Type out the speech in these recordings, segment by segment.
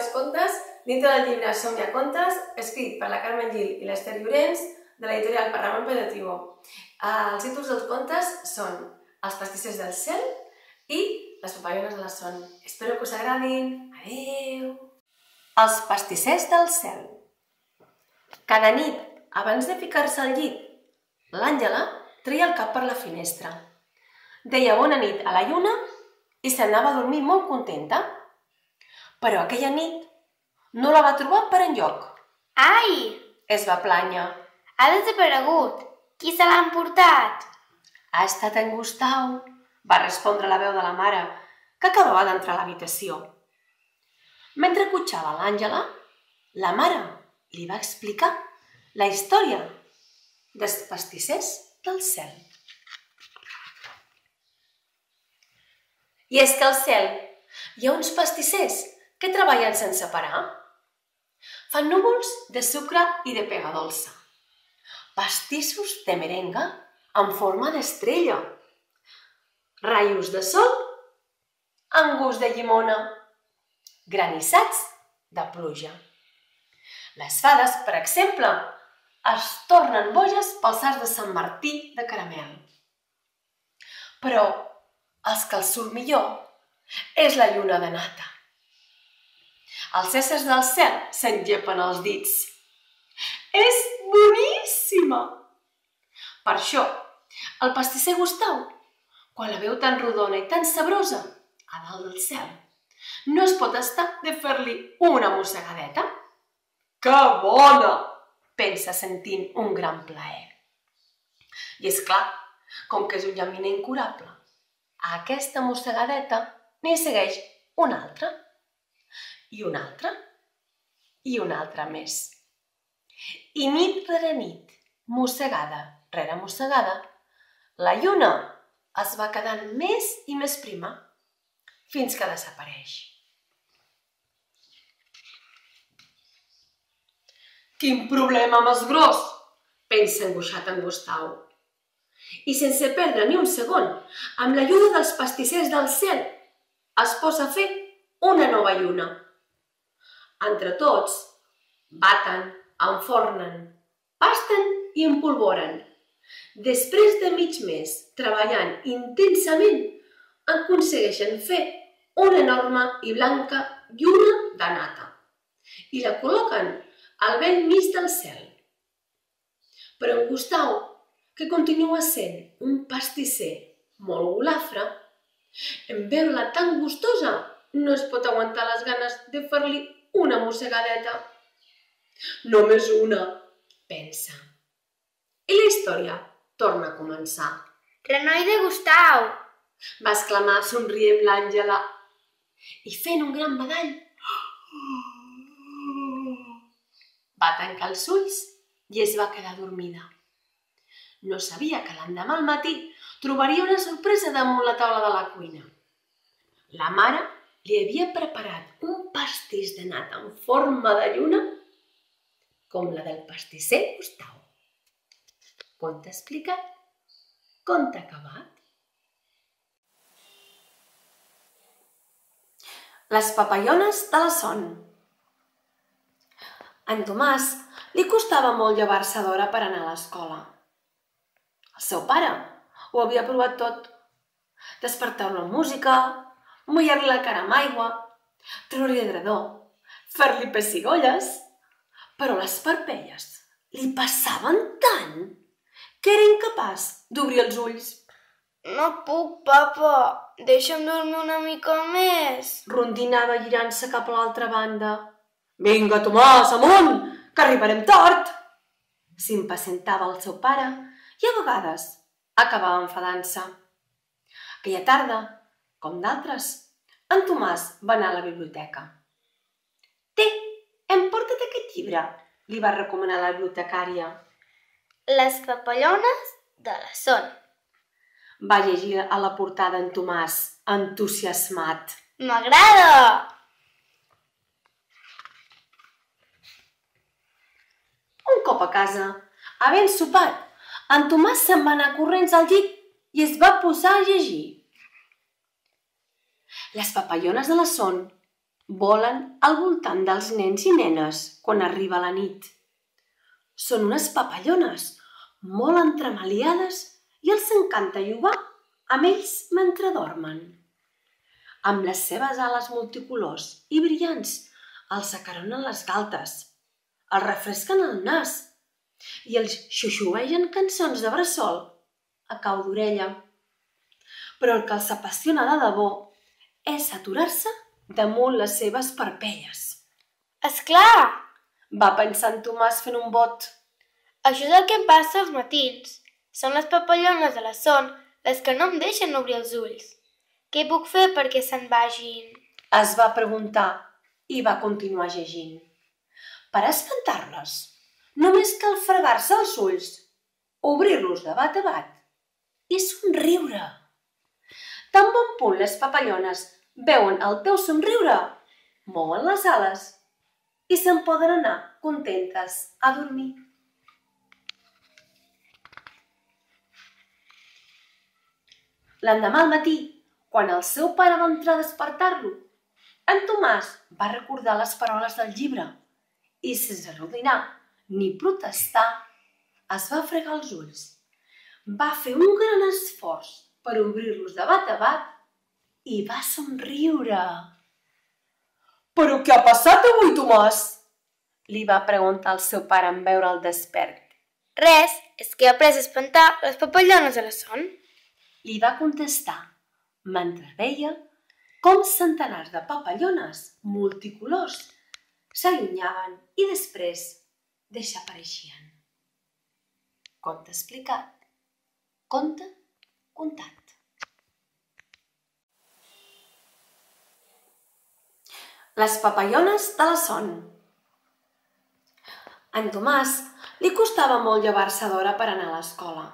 Dos contes dintre del llibre Somnia Contes, escrit per la Carmen Gil i l'Ester Llorenç, de l'editorial Parramon Pedativo. Els títols dels contes són Els pastissers del cel i Les papallones de la son. Espero que us agradin. Adeu! Els pastissers del cel. Cada nit, abans de ficar-se al llit, l'Àngela treia el cap per la finestra. Deia bona nit a la lluna i s'anava a dormir molt contenta. Però aquella nit no la va trobar per enlloc. Ai! Es va plànyer. Ha desaparegut. Qui se l'ha emportat? Ha estat en Gustau, va respondre la veu de la mare, que acabava d'entrar a l'habitació. Mentre cotxava l'Àngela, la mare li va explicar la història dels pastissers del cel. I és que al cel hi ha uns pastissers que treballen sense parar. Fan núvols de sucre i de pega dolça. Pastissos de merenga en forma d'estrella. Raios de sol amb gust de llimona. Granissats de pluja. Les fades, per exemple, es tornen boges pels arts de Sant Martí de caramel. Però els que els surt millor és la lluna de nata. Els éssers del cel s'engepen els dits. És boníssima! Per això, el pastisser Gustau, quan la veu tan rodona i tan sabrosa a dalt del cel, no es pot estar de fer-li una mossegadeta. Que bona! pensa sentint un gran plaer. I és clar, com que és un llaminer incurable, a aquesta mossegadeta n'hi segueix una altra, i una altra, i una altra més. I nit rere nit, mossegada rere mossegada, la lluna es va quedant més i més prima fins que desapareix. Quin problema més gros, pensa angoixat en Gustau. I sense perdre ni un segon, amb l'ajuda dels pastissers del cel, es posa a fer una nova lluna. Entre tots, baten, enfornen, pasten i empolvoren. Després de mig mes treballant intensament, aconsegueixen fer una enorme i blanca lluna de nata i la col·loquen al vell mig del cel. Però en Gustau, que continua sent un pastisser molt golafre, en veure-la tan gustosa no es pot aguantar les ganes de fer-li una mossegadeta. Només una, pensa. I la història torna a començar. Renoi de Gustau! Va exclamar somrient l'Àngela i fent un gran badall va tancar els ulls i es va quedar dormida. No sabia que l'endemà al matí trobaria una sorpresa damunt la taula de la cuina. La mare li havia preparat un pastís de nata en forma de lluna com la del pastisser Gustau. Conte explicat, conte acabat. Les papallones de la son. En Tomàs li costava molt llevar-se d'hora per anar a l'escola. El seu pare ho havia provat tot. Despertar-lo amb música, mullar-li la cara amb aigua, treure-li l'agrador, fer-li pessigolles, però les parpelles li passaven tant que era incapaç d'obrir els ulls. No puc, papa. Deixa'm dormir una mica més. Rondinava girant-se cap a l'altra banda. Vinga, Tomàs, amunt, que arribarem tard! S'impacientava el seu pare i a vegades acabava enfadant-se. Aquella tarda, com d'altres, en Tomàs va anar a la biblioteca. Té, emporta't aquest llibre, li va recomanar la bibliotecària. Les papallones de la son. Va llegir a la portada en Tomàs, entusiasmat. M'agrada! Un cop a casa, havent sopat, en Tomàs se'n va anar corrents al llit i es va posar a llegir. Les papallones de la son volen al voltant dels nens i nenes quan arriba la nit. Són unes papallones molt entremaliades i els encanta jugar amb ells mentre dormen. Amb les seves ales multicolors i brillants els acaronen les galtes, els refresquen el nas i els xuxuegen cançons de bressol a cau d'orella. Però el que els apassiona de debò és aturar-se damunt les seves parpelles. És clar! Va pensar en Tomàs fent un bot. Això és el que em passa als matins. Són les papallones de la son les que no em deixen obrir els ulls. Què puc fer perquè se'n vagin? Es va preguntar i va continuar llegint. Per espantar-les, només cal fregar-se els ulls, obrir-los de bat a bat i somriure. Tan bon punt les papallones veuen el teu somriure, mouen les ales i se'n poden anar contentes a dormir. L'endemà al matí, quan el seu pare va entrar a despertar-lo, en Tomàs va recordar les paraules del llibre i, sense arrodinar ni protestar, es va fregar els ulls. Va fer un gran esforç per obrir-los de bat a bat i va somriure. Però què ha passat avui, Tomàs? Li va preguntar el seu pare en veure'l despert. Res, és que he après a espantar les papallones a la son. Li va contestar, mentre veia com centenars de papallones multicolors s'allunyaven i després desapareixien. Conte explicat. Conte contat. Les papallones de la son. En Tomàs li costava molt llevar-se d'hora per anar a l'escola.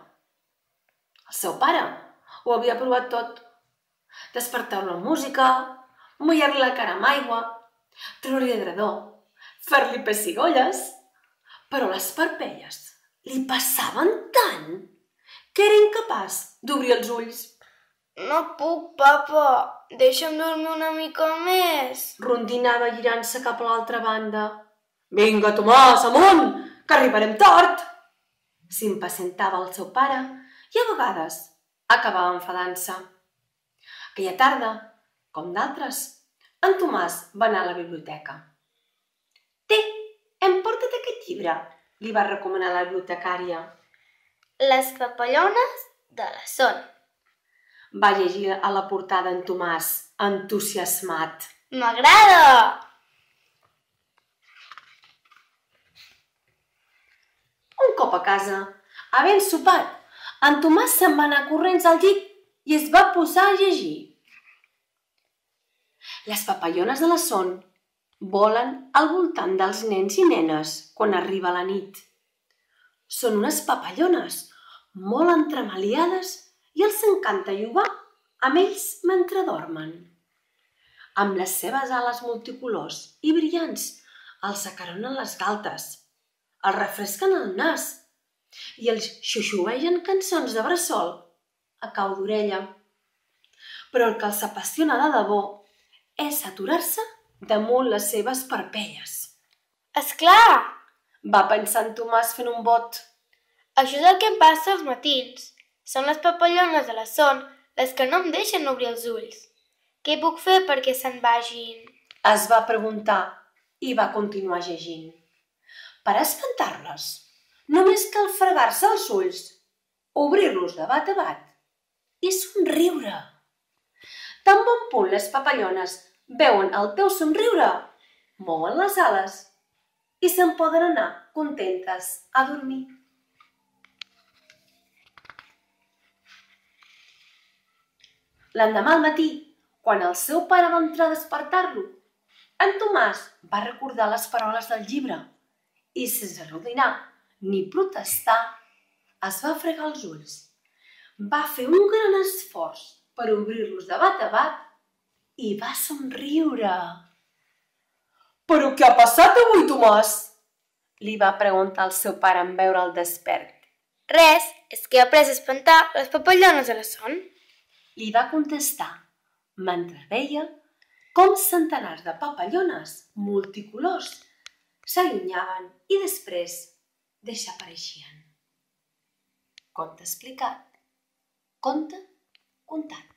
El seu pare ho havia provat tot. Despertar-lo amb música, mullar-li la cara amb aigua, treure-li hidrador, fer-li pessigolles, però les parpelles li passaven tant que era incapaç d'obrir els ulls. No puc, papa. Deixa'm dormir una mica més. Rondinava girant-se cap a l'altra banda. Vinga, Tomàs, amunt, que arribarem tard! S'impacientava el seu pare i a vegades acabava enfadant-se. Aquella tarda, com d'altres, en Tomàs va anar a la biblioteca. Té, em porta't aquest llibre, li va recomanar la bibliotecària. Les papallones de la son. Va llegir a la portada en Tomàs, entusiasmat. M'agrada! Un cop a casa, havent sopat, en Tomàs se'n va anar corrents al llit i es va posar a llegir. Les papallones de la son volen al voltant dels nens i nenes quan arriba la nit. Són unes papallones molt entremaliades i els encanta jugar amb ells mentre dormen. Amb les seves ales multicolors i brillants els acaronen les galtes, els refresquen el nas i els xuxuegen cançons de bressol a cau d'orella. Però el que els apassiona de debò és aturar-se damunt les seves parpelles. És clar! Va pensar en Tomàs fent un bot. Això és el que em passa als matins. Són les papallones de la son les que no em deixen obrir els ulls. Què puc fer perquè se'n vagin? Es va preguntar i va continuar llegint. Per espantar-les, només cal fregar-se els ulls, obrir-los de bat a bat i somriure. Tan bon punt les papallones veuen el teu somriure, mouen les ales i se'n poden anar contentes a dormir. L'endemà al matí, quan el seu pare va entrar a despertar-lo, en Tomàs va recordar les paraules del llibre i, sense arrodinar ni protestar, es va fregar els ulls. Va fer un gran esforç per obrir-los de bat a bat i va somriure. Però què ha passat avui, Tomàs? Li va preguntar el seu pare en veure'l despert. Res, és que he après a espantar les papallones a la son. Li va contestar, mentre veia com centenars de papallones multicolors s'allunyaven i després desapareixien. Conte explicat, conte contat.